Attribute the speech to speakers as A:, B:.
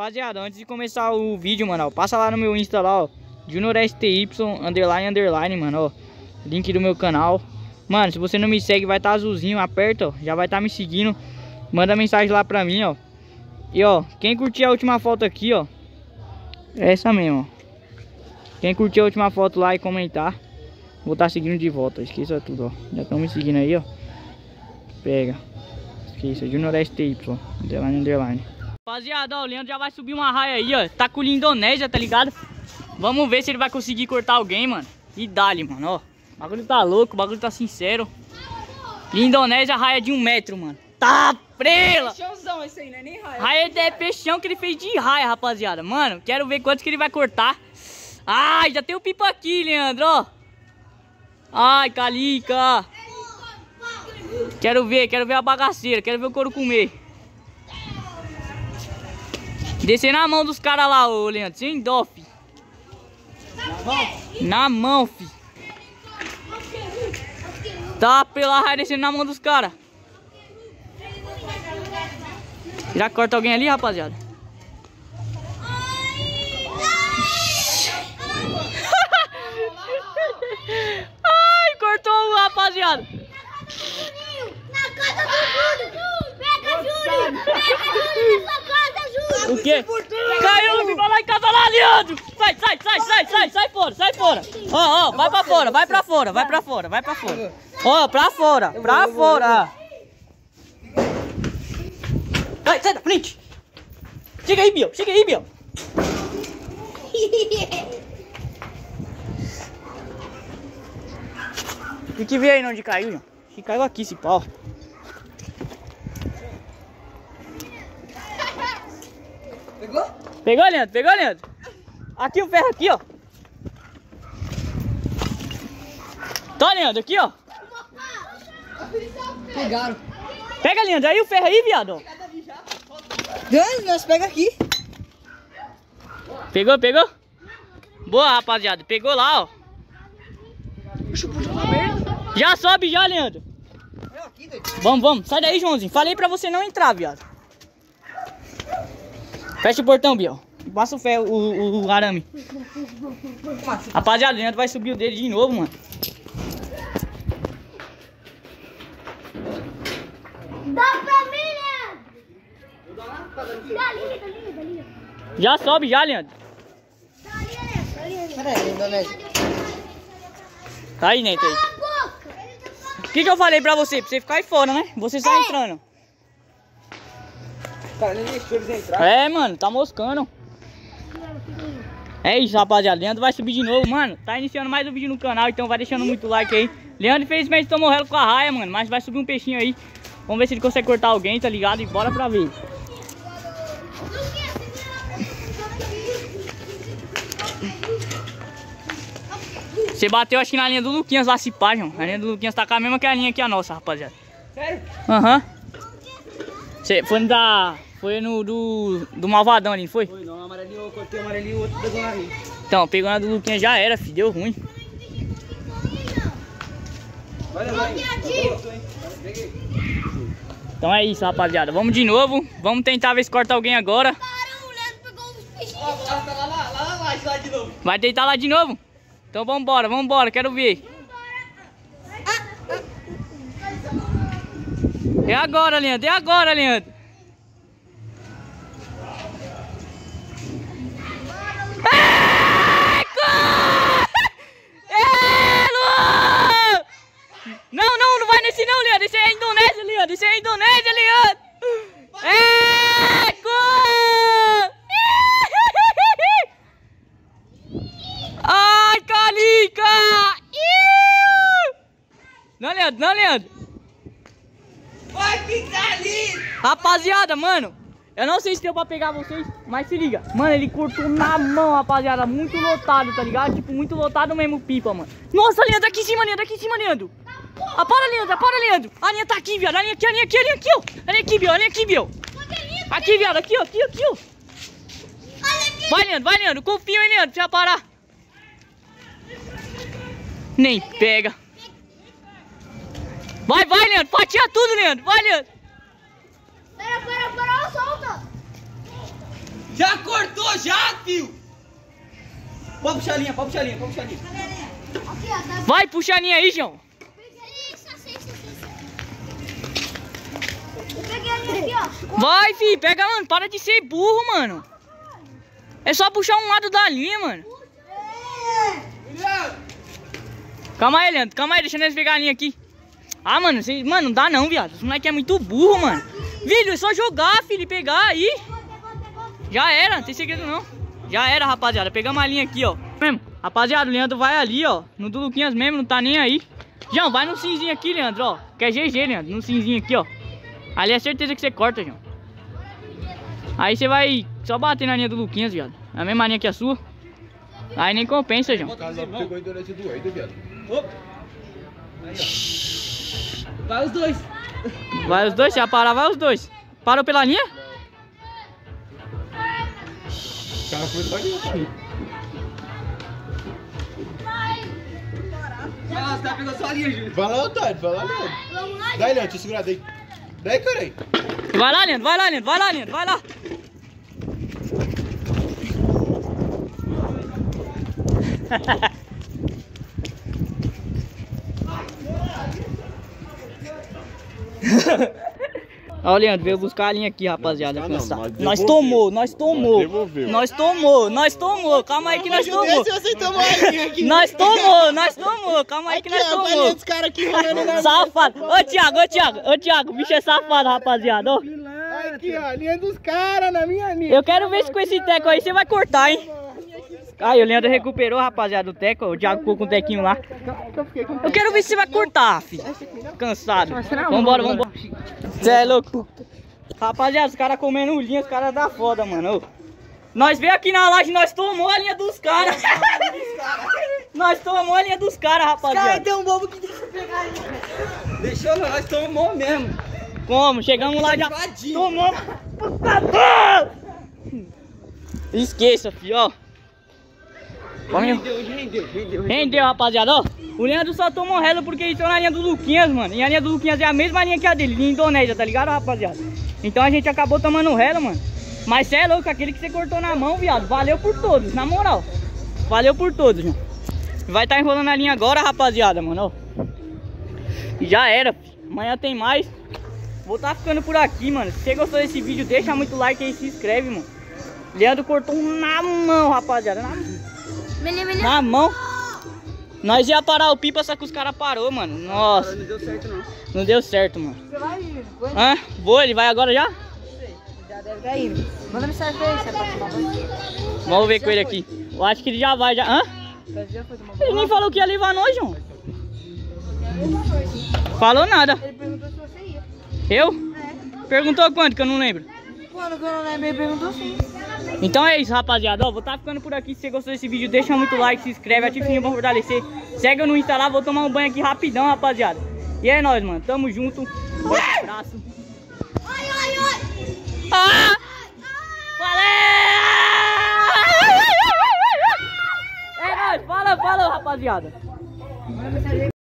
A: Rapaziada, antes de começar o vídeo, mano, ó, passa lá no meu Insta lá, ó. JuniorSTY, underline, underline, mano, ó. Link do meu canal. Mano, se você não me segue, vai estar tá azulzinho, aperta, ó. Já vai estar tá me seguindo. Manda mensagem lá pra mim, ó. E, ó, quem curtir a última foto aqui, ó. É essa mesmo, ó. Quem curtir a última foto lá e comentar, vou estar tá seguindo de volta. Esqueça tudo, ó. Já estão me seguindo aí, ó. Pega. Esqueça, Junior STY, underline, underline. Rapaziada, ó, o Leandro já vai subir uma raia aí, ó. Tá com o Indonésia, tá ligado? Vamos ver se ele vai conseguir cortar alguém, mano. E dali, mano, ó. O bagulho tá louco, o bagulho tá sincero. Indonésia, raia de um metro, mano. Tá prela!
B: Peixãozão esse aí, não é nem raia.
A: Raia é peixão que ele fez de raia, rapaziada. Mano, quero ver quantos que ele vai cortar. Ai, já tem o pipa aqui, Leandro, ó. Ai, calica. Quero ver, quero ver a bagaceira, quero ver o couro comer. Descer na mão dos caras lá, ô Leandro, sem dó, fi. Na mão? Fi. Tá pela raia descendo na mão dos caras. Já corta alguém ali, rapaziada? Ai, cortou o rapaziada.
C: Na casa do Júlio. Pega, Júlio. Pega, Júlio, na sua casa, Júlio.
A: O quê? Caiu, vai lá em casa lá, Leandro. Sai, sai, sai, sai, sai, sai fora, sai fora. Ó, ó, vai pra fora, vai pra fora, vai pra fora, vai pra fora. Ó, pra fora, pra fora. Sai, sai da frente. Chega aí, Biel, chega aí, Biel. Tem que ver aí onde caiu, João. Que caiu aqui esse pau.
B: Pegou?
A: Leandro? Pegou, Leandro? Aqui o ferro aqui, ó. Tá, Leandro, aqui, ó.
B: Pegaram.
A: Pega, Leandro, aí o ferro aí, viado.
B: Ganha, nós pega aqui.
A: Pegou, pegou? Boa, rapaziada. Pegou lá, ó. Já sobe já, Leandro. Vamos, vamos. Sai daí, Joãozinho. Falei pra você não entrar, viado. Fecha o portão, Biel. Passa o ferro, o, o, o arame. Rapaziada, o Leandro vai subir o dele de novo, mano.
C: Dá pra mim, Leandro. Dali, dali, dali.
A: Já sobe já, Leandro.
C: Dali, Leandro. Dali, Leandro.
B: Peraí.
A: Tá aí, Neto aí.
C: Cala a boca.
A: O que, que eu falei pra você? Pra você ficar aí fora, né? Você só entrando.
B: Cara, nem deixou eles entrar.
A: É, mano, tá moscando. É isso, rapaziada. Leandro vai subir de novo, mano. Tá iniciando mais um vídeo no canal, então vai deixando muito like aí. Leandro, infelizmente, tomou relo com a raia, mano. Mas vai subir um peixinho aí. Vamos ver se ele consegue cortar alguém, tá ligado? E bora pra ver. Você bateu, acho que na linha do Luquinhas lá, se pá, João. A linha do Luquinhas tá com a mesma que a linha que a nossa, rapaziada.
B: Sério?
A: Aham. Você foi no da. Foi no do. Do Malvadão ali, não foi?
B: Foi não, amarelinho, eu cortei o amarelinho e o outro pegou na minha.
A: Então, pegou na do Luquinhas já era, filho. Deu ruim.
B: Vai.
A: Então é isso, rapaziada. Vamos de novo. Vamos tentar ver se corta alguém agora.
B: Tá.
A: Vai tentar lá de novo? Então vambora, vambora, quero ver. É agora, Leandro, é agora, Leandro. É, co- É, Luan! Não, não, não vai nesse não, Leandro. Esse é a Indonésia, Leandro. Esse é a Indonésia, Leandro. É, co- Ai, Calica! Iu! Não, Leandro, não, Leandro.
B: Vai ficar ali!
A: Rapaziada, mano, eu não sei se deu pra pegar vocês, mas se liga. Mano, ele cortou na mão, rapaziada. Muito lotado, tá ligado? Tipo, muito lotado mesmo, pipa, mano. Nossa, Leandro, aqui em cima, Leandro, aqui em cima, Leandro. Ah, para, Leandro, para, Leandro. A linha tá aqui, viado. A linha aqui, a linha aqui, a linha aqui, ó. A linha aqui, viado, a linha aqui, viado. Aqui, viado, aqui, ó, aqui, aqui, ó. Vai, Leandro, vai, Leandro. Confia, hein, Leandro, precisa parar. Nem pega. Vai, vai, Leandro. Fatia tudo, Leandro. Vai, Leandro.
C: Pera, pera, pera, solta.
B: Já cortou já, fio! Pode puxar a linha, pode puxar a linha, pode puxar a linha.
A: Vai, puxa a linha aí, João.
C: Isso, isso, isso. Eu peguei a linha aqui, ó.
A: Vai, fi, pega, mano. Para de ser burro, mano. É só puxar um lado da linha, mano.
B: Leandro!
A: Calma aí, Leandro. Calma aí, deixa nós pegar a linha aqui. Ah, mano, cê, mano, não dá não, viado. Esse moleque é muito burro, mano. Vídeo, é só jogar, filho, pegar aí. Já era, não tem segredo não. Já era, rapaziada. Pegamos a linha aqui, ó. Mesmo. Rapaziada, o Leandro vai ali, ó. No do Luquinhas mesmo, não tá nem aí. João, vai no cinzinho aqui, Leandro, ó. Que é GG, Leandro. No cinzinho aqui, ó. Ali é certeza que você corta, João. Aí você vai só bater na linha do Luquinhas, viado. É a mesma linha que a sua. Aí nem compensa, João.
D: O casal pegou a viado.
B: Opa. Aí. Vai os dois.
A: Vai os dois, se ela parar, vai os dois. Parou pela linha?
D: O cara foi só de cara.
B: Vai lá, você tá pegando só a linha, Júlio.
D: Vai lá, Otário, vai lá, Leandro.
C: Lá,
D: Daí, Leandro, deixa eu segurar daí. Daí, caralho.
A: Vai lá, Leandro, vai lá, Leandro, vai lá, Leandro, vai lá. Ó, o Leandro veio buscar a linha aqui, rapaziada.
D: Não, nós
A: nós tomou, nós tomou.
D: Nós devolveu.
A: Nós tomou, nós tomou. Calma aí que nós tomou.
D: você tomou a linha aqui.
A: Nós tomou, nós tomou. Calma aí que nós tomou. Safado. Ô, Thiago, ô, Thiago, ô, Thiago, o bicho é safado, rapaziada. Ó.
D: Aqui, ó, a linha dos caras na minha linha.
A: Eu quero ver se com esse teco aí você vai cortar, hein? Aí, o Leandro recuperou, rapaziada, o teco. O Thiago ficou com o tequinho lá. Eu quero ver se você vai cortar, filho. Cansado. Vambora, vambora. Você é louco? Rapaziada, os caras comendo linha, os caras da foda, mano. Nós veio aqui na laje, nós tomou a linha dos caras. nós tomou a linha dos caras, rapaziada.
B: tem um bobo que deixa eu pegar aí. Deixou, não, nós tomou mesmo.
A: Como? Chegamos lá já.
B: Invadinho.
A: Tomou. Puta Esqueça, filho, ó. Vamos.
B: Rendeu, rendeu, rendeu.
A: Rendeu, rapaziada, ó. O Leandro só tomou relo porque ele entrou na linha do Luquinhas, mano. E a linha do Luquinhas é a mesma linha que a dele, linha Indonésia, tá ligado, rapaziada? Então a gente acabou tomando relo, mano. Mas cê é louco, aquele que você cortou na mão, viado. Valeu por todos, na moral. Valeu por todos, João. Vai estar enrolando a linha agora, rapaziada, mano, ó. E Já era, filho. Amanhã tem mais. Vou tá ficando por aqui, mano. Se você gostou desse vídeo, deixa muito like aí e se inscreve, mano. Leandro cortou na mão, rapaziada. Na mão.
C: Menino, menino.
A: Na mão. Nós ia parar o pipa, só que os caras parou, mano. Nossa,
B: Não deu certo, não.
A: não deu certo, mano.
E: Você vai ir, foi?
A: Hã? Vou, ele vai agora já?
E: Já deve estar indo. Manda mensagem aí, se é pra tomar banho.
A: Vamos ver com ele aqui. Eu acho que ele já vai, já. Hã? Ele nem falou que ia levar nós, João. Falou nada.
E: Ele perguntou se você ia.
A: Eu? Perguntou quanto, que eu não lembro.
E: Quando que eu não lembro, ele perguntou sim.
A: Então é isso, rapaziada. Ó, vou tá ficando por aqui. Se você gostou desse vídeo, deixa muito like, se inscreve, ativa o sininho pra fortalecer. Segue eu no Insta lá, vou tomar um banho aqui rapidão, rapaziada. E é nóis, mano. Tamo junto. Um abraço.
C: Ai, ai, ai.
A: Ah! Valeu! É nóis. Fala, fala, rapaziada.